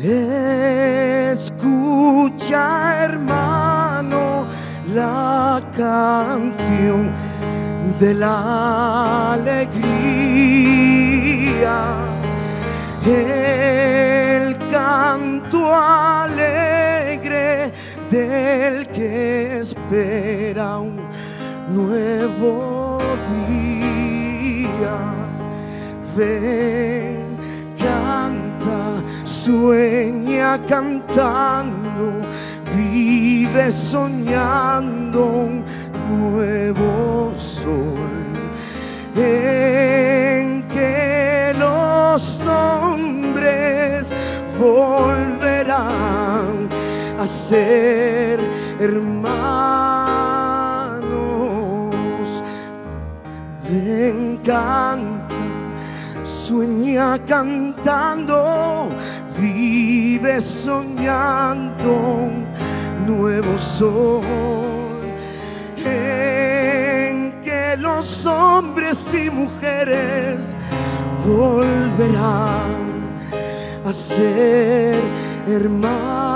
Escucha, hermano, la canción de la alegría. El canto alegre del que espera un nuevo día. Sueña cantando, vive soñando un nuevo sol en que los hombres volverán a ser hermanos. Ven, canta, sueña cantando, vive soñando nuevo sol. En que los hombres y mujeres volverán a ser hermanos.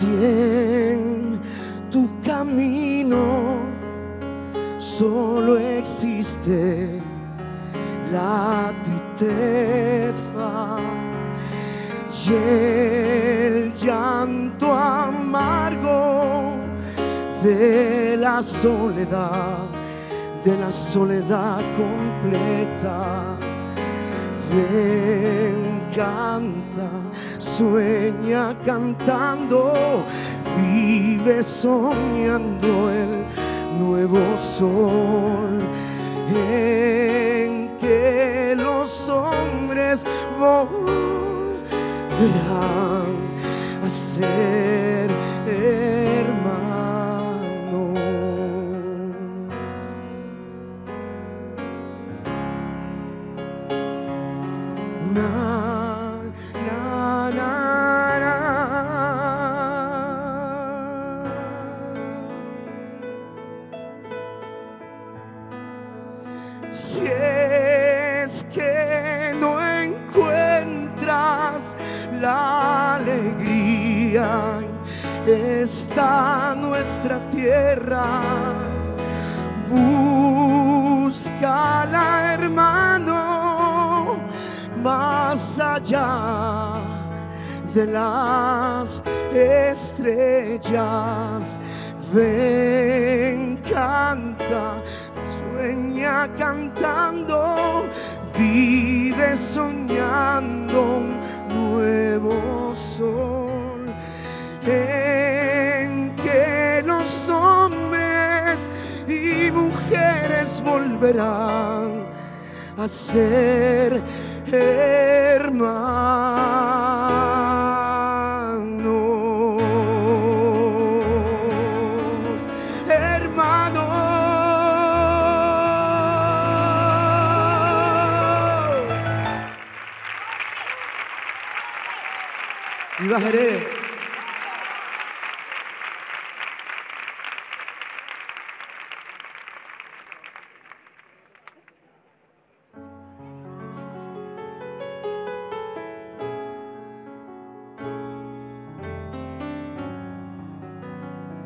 Si en tu camino solo existe. La tristeza y el llanto amargo de la soledad, de la soledad completa. Ven, canta, sueña cantando, vive soñando el nuevo sol en que los hombres volverán a ser hermanos. La alegría. En esta nuestra tierra, búscala hermano más allá de las estrellas. Ven, canta, sueña cantando, vive soñando nuevo sol en que los hombres y mujeres volverán a ser hermanos. Viva Jerez.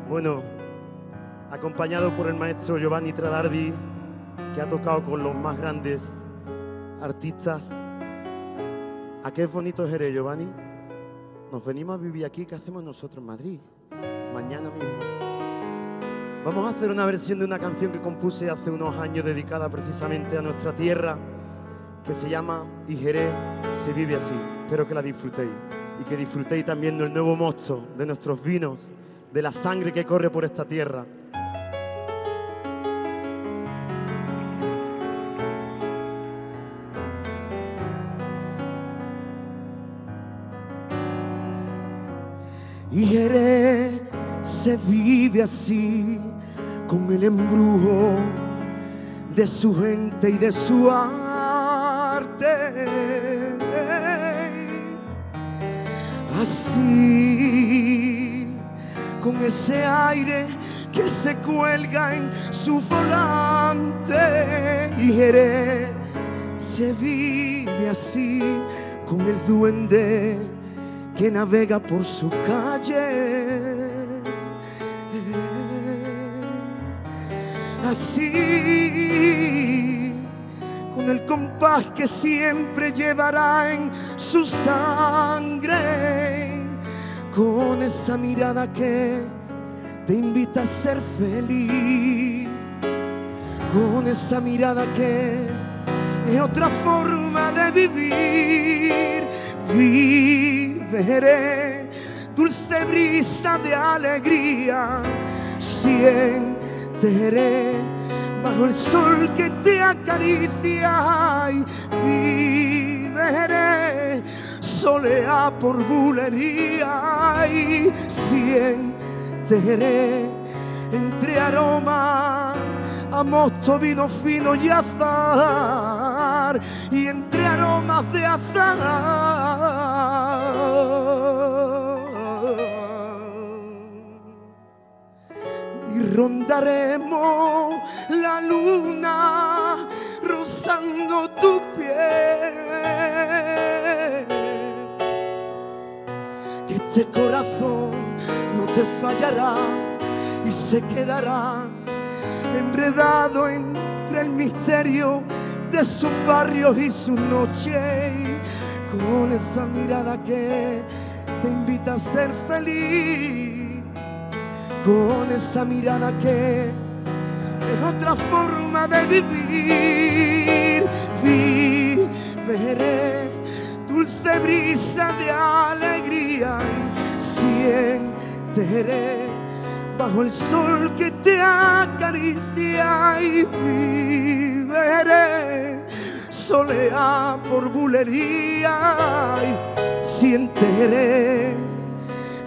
Bueno, acompañado por el maestro Giovanni Tradardi, que ha tocado con los más grandes artistas. ¿A qué es bonito Jerez, Giovanni? Nos venimos a vivir aquí, ¿qué hacemos nosotros en Madrid? Mañana mismo. Vamos a hacer una versión de una canción que compuse hace unos años dedicada precisamente a nuestra tierra que se llama Y Jerez se vive así. Espero que la disfrutéis y que disfrutéis también del nuevo mosto, de nuestros vinos, de la sangre que corre por esta tierra. Y Jerez se vive así, con el embrujo de su gente y de su arte. Así, con ese aire que se cuelga en su volante. Y Jerez se vive así, con el duende que navega por su calle. Así, con el compás que siempre llevará en su sangre, con esa mirada que te invita a ser feliz, con esa mirada que es otra forma de vivir. Viviré dulce brisa de alegría, sienteré bajo el sol que te acaricia y viviré. Soleá por bulería y sienteré entre aromas a vino fino y azar, y entre aromas de azar. Y rondaremos la luna rozando tu piel. Que este corazón no te fallará y se quedará enredado entre el misterio de sus barrios y su noche, con esa mirada que te invita a ser feliz, con esa mirada que es otra forma de vivir. Viviré dulce brisa de alegría y sienteré bajo el sol que te acaricia y viviré soleá por bulería y sienteré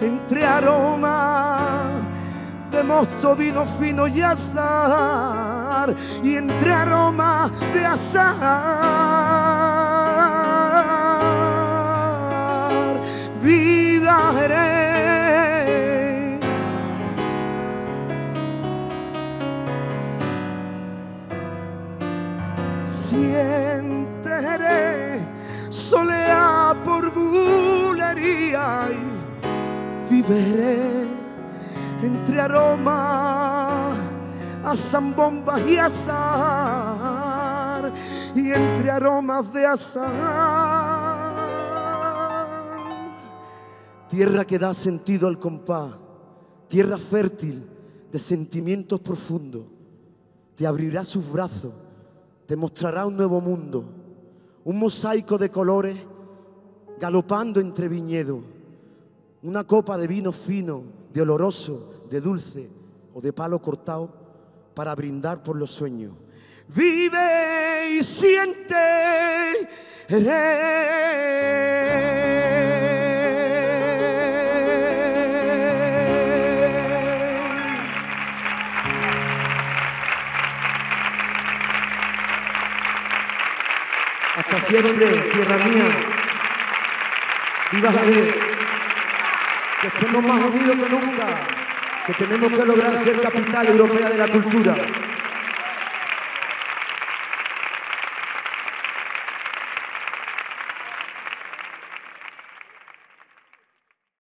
entre aromas de mosto, vino fino y azar y entre aromas de azar viviré entre aromas a zambombas y azar y entre aromas de azar tierra que da sentido al compás tierra fértil de sentimientos profundos te abrirá sus brazos te mostrará un nuevo mundo, un mosaico de colores galopando entre viñedos, una copa de vino fino, de oloroso, de dulce o de palo cortado para brindar por los sueños. Vive y siente. Hasta siempre, tierra mía. Viva Jerez. Que estemos más unidos que nunca. Que tenemos que lograr ser capital europea de la cultura.